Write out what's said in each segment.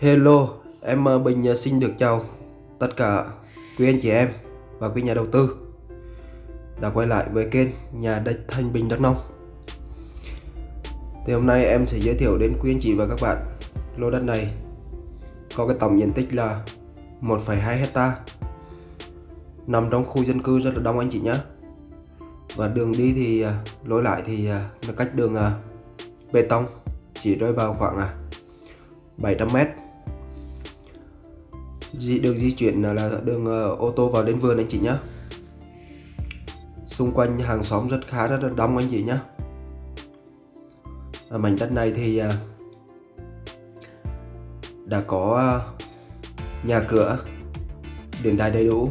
Hello, em ờ, Bình ờ, xin được chào tất cả quý anh chị em và quý nhà đầu tư đã quay lại với kênh nhà đất Thanh Bình Đắk Nông. Thì hôm nay em sẽ giới thiệu đến quý anh chị và các bạn lô đất này có cái tổng diện tích là 1,2 hecta nằm trong khu dân cư rất là đông anh chị nhé. Và đường đi thì ờ, lối lại thì nó cách đường bê tông chỉ rơi vào khoảng 700 mét di, đường di chuyển là đường uh, ô tô vào đến vườn anh chị nhé xung quanh hàng xóm rất khá rất là đông anh chị nhé ở mảnh đất này thì uh, đã có uh, nhà cửa điện đài đầy đủ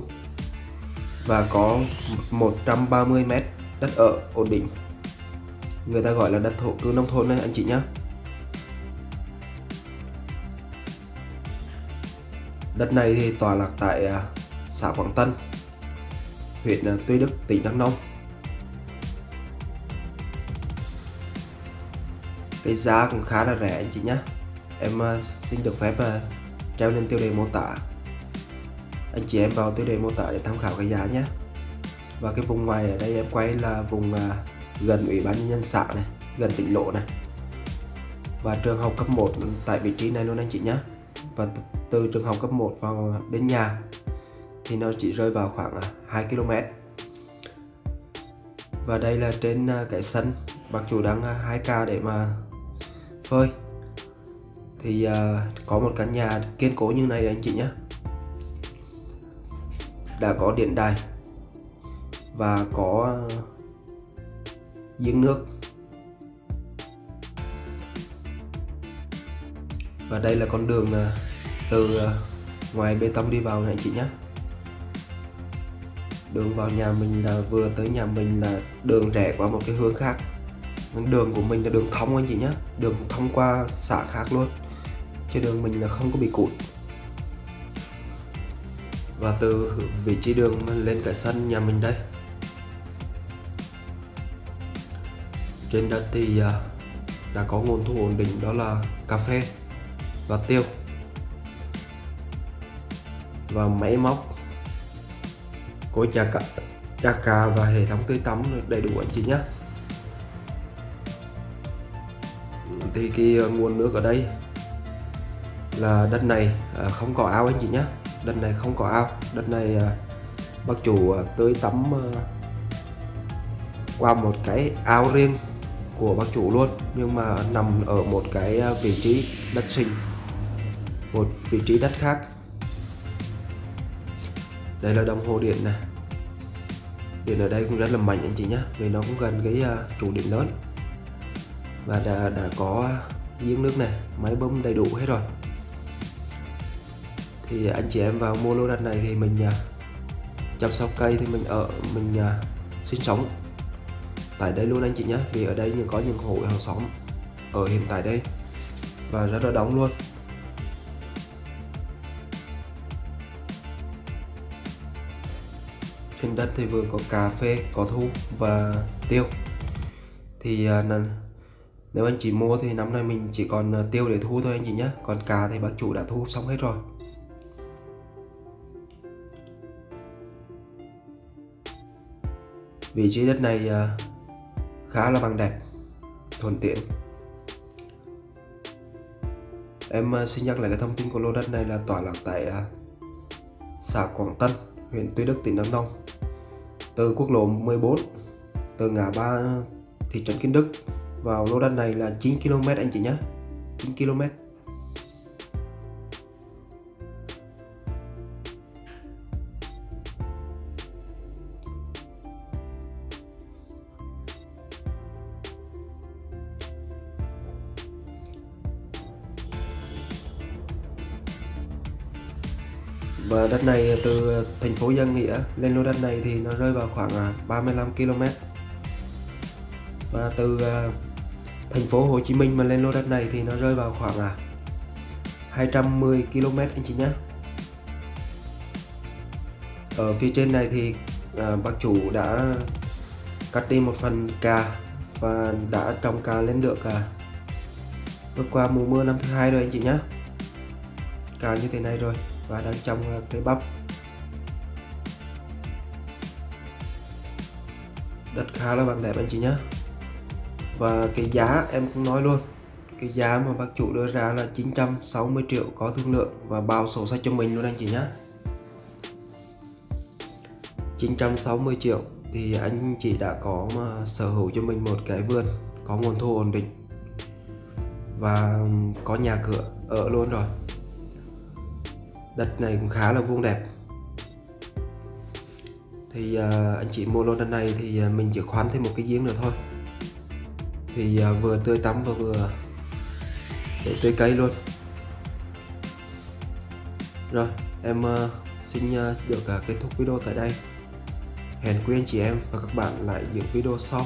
và có 130 mét đất ở ổn định. Người ta gọi là đất thổ cư nông thôn đấy anh chị nhé Đất này thì tọa lạc tại à, xã Quảng Tân, huyện à, Tuy Đức, tỉnh Đắk Nông. Cái giá cũng khá là rẻ anh chị nhé. Em à, xin được phép treo lên tiêu đề mô tả. Anh chị em vào tiêu đề mô tả để tham khảo cái giá nhé. Và cái vùng ngoài ở đây em quay là vùng gần ủy ban nhân dân xã này, gần tỉnh lộ này. Và trường học cấp 1 tại vị trí này luôn anh chị nhé. Và từ trường học cấp 1 vào đến nhà, thì nó chỉ rơi vào khoảng à, 2 km. Và đây là trên à, cái sân bác chủ đang à, 2k để mà phơi. Thì có một căn nhà kiên cố như này anh chị nhé đã có điện đài và có giếng nước. Và đây là con đường từ ờ, ngoài bê tông đi vào này chị nhé đường vào nhà mình là vừa tới nhà mình là đường rẽ qua một cái hướng khác. Đường của mình là đường thông anh chị nhé đường thông qua xã khác luôn. Chứ đường mình là không có bị cụt. Và từ vị trí đường lên cả sân nhà mình đây. Trên đất thì ờ, đã có nguồn thu ổn định, đó là cà phê và tiêu và máy móc của cha cả, cha cà và hệ thống tưới tắm đầy đủ anh chị nhé. Thì cái ờ, nguồn nước ở đây là đất này ờ, không có ao anh chị nhé. Đất này không có ao. Đất này ờ, bác chủ tưới tắm qua một cái ao riêng của bác chủ luôn nhưng mà nằm ở một cái vị trí đất sinh một vị trí đất khác đây là đồng hồ điện này điện ở đây cũng rất là mạnh anh chị nhé vì nó cũng gần cái à, trụ điện lớn. Và đã, đã có giếng nước này máy bơm đầy đủ hết rồi. Thì anh chị em vào mua lô đất này thì mình à, chăm sóc cây thì mình ở mình à, sinh sống tại đây luôn anh chị nhé vì ở đây có những hộ hàng xóm ở hiện tại đây. Và rất là đông luôn. Trên đất thì vừa có cà phê, có thu và tiêu. Thì à, nếu anh chị mua thì năm nay mình chỉ còn à, tiêu để thu thôi anh chị nhé còn cà thì bác chủ đã thu xong hết rồi. Vị trí đất này à, khá là bằng đẹp, thuận tiện. Em xin nhắc lại cái thông tin của lô đất này là tọa lạc tại xã Quảng Tân huyện Tuy Đức, tỉnh Đắk Nông. Từ quốc lộ 14 từ ngã ba thị trấn Kiến Đức vào lô đất này là 9 km anh chị nhé. 9 km và đất này từ thành phố Giang Nghĩa lên lô đất này thì nó rơi vào khoảng à, 35 km và từ à, thành phố Hồ Chí Minh mà lên lô đất này thì nó rơi vào khoảng à, 210 km anh chị nhé. Ở phía trên này thì bác chủ đã cắt đi một phần cà và đã trồng cà lên được bước qua mùa mưa năm thứ hai rồi anh chị nhé. Cà như thế này rồi và đang trong ờ, cây bắp. Đất khá là bằng đẹp anh chị nhé và cái giá em cũng nói luôn, cái giá mà bác chủ đưa ra là 960 triệu có thương lượng và bao sổ sách cho mình luôn anh chị nhé 960 triệu thì anh chị đã có mà sở hữu cho mình một cái vườn, có nguồn thu ổn định và có nhà cửa ở luôn rồi đất này cũng khá là vuông đẹp. Thì uh, anh chị mua lô đất này thì uh, mình chỉ khoán thêm một cái giếng nữa thôi. Thì uh, vừa tươi tắm và vừa để tưới cây luôn. Rồi em uh, xin uh, được uh, kết thúc video tại đây. Hẹn quý anh chị em và các bạn lại những video sau.